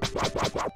The